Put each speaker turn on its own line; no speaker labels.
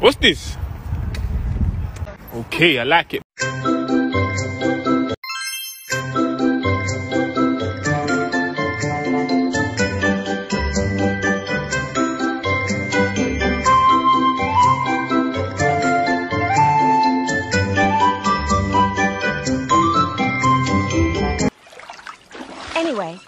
What's this? Okay, I like it. Anyway.